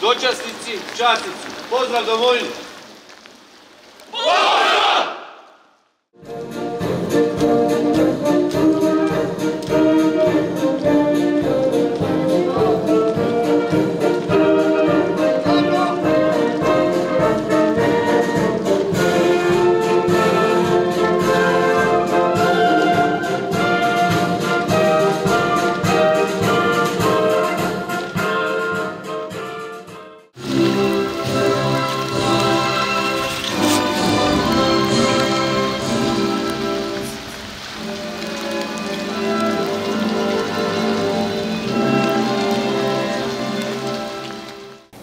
dočasnici, časnici. Pozdrav domovinu!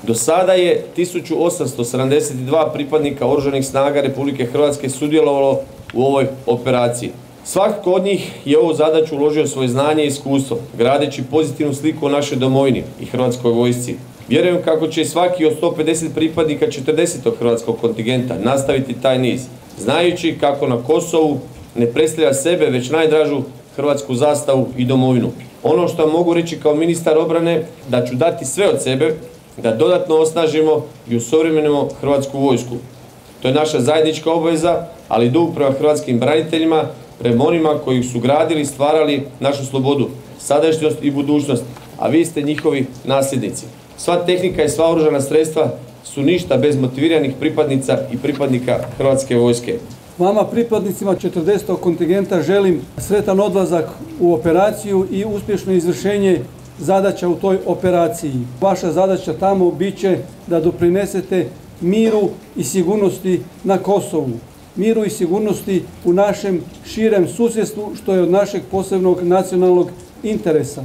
Do sada je 1872 pripadnika Oružanih snaga Republike Hrvatske sudjelovalo u ovoj operaciji. Svakako od njih je ovu zadaću uložio svoje znanje i iskustvo, gradeći pozitivnu sliku o našoj domovini i Hrvatskoj vojsci. Vjerujem kako će svaki od 150 pripadnika 40. hrvatskog kontingenta nastaviti taj niz, znajući kako na Kosovu ne predstavlja sebe, već najdražu hrvatsku zastavu i domovinu. Ono što mogu reći kao ministar obrane, da ću dati sve od sebe da dodatno osnažimo i usuvremenimo hrvatsku vojsku. To je naša zajednička obveza, ali dug prema hrvatskim braniteljima, prema onima koji su gradili i stvarali našu slobodu, sadašnjost i budućnost, a vi ste njihovi nasljednici. Sva tehnika i sva oružana sredstva su ništa bez motiviranih pripadnica i pripadnika Hrvatske vojske. Vama pripadnicima 40. kontingenta želim sretan odlazak u operaciju i uspješno izvršenje zadaća u toj operaciji. Vaša zadaća tamo bit će da doprinesete miru i sigurnosti na Kosovu. Miru i sigurnosti u našem širem susjedstvu što je od našeg posebnog nacionalnog interesa.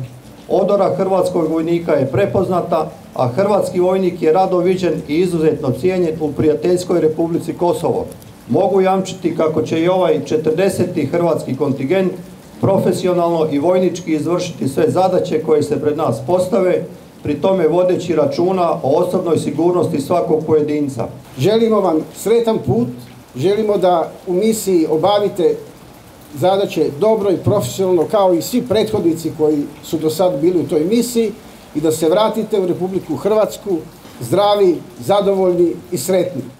Odora hrvatskog vojnika je prepoznata, a hrvatski vojnik je rado viđen i izuzetno cijenjen u prijateljskoj Republici Kosovo. Mogu jamčiti kako će i ovaj 40. hrvatski kontingent profesionalno i vojnički izvršiti sve zadaće koje se pred nas postave, pri tome vodeći računa o osobnoj sigurnosti svakog pojedinca. Želimo vam sretan put, želimo da u misiji obavite zadaće dobro i profesionalno kao i svi prethodnici koji su do sad bili u toj misiji i da se vratite u Republiku Hrvatsku zdravi, zadovoljni i sretni.